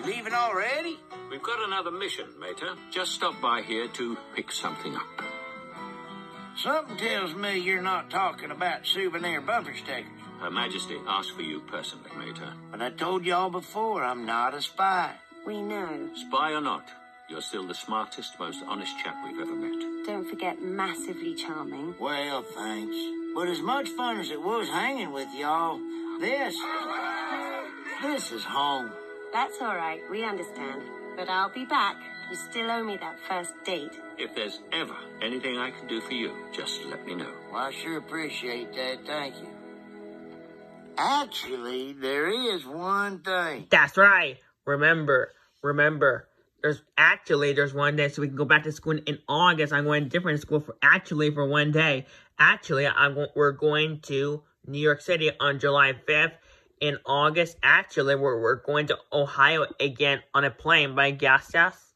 You leaving already? We've got another mission, Mater. Just stop by here to pick something up. Something tells me you're not talking about souvenir bumper stickers. Her Majesty asked for you personally, Mater. But I told y'all before, I'm not a spy. We know. Spy or not, you're still the smartest, most honest chap we've ever met. Don't forget massively charming. Well, thanks. But as much fun as it was hanging with y'all, this, this is home. That's all right. We understand. But I'll be back. You still owe me that first date. If there's ever anything I can do for you, just let me know. Well, I sure appreciate that. Thank you. Actually, there is one thing. That's right. Remember, remember. There's actually there's one day so we can go back to school in August. I'm going to different school for actually for one day. Actually, I'm we're going to New York City on July 5th. In August, actually, we're we're going to Ohio again on a plane by gas gas.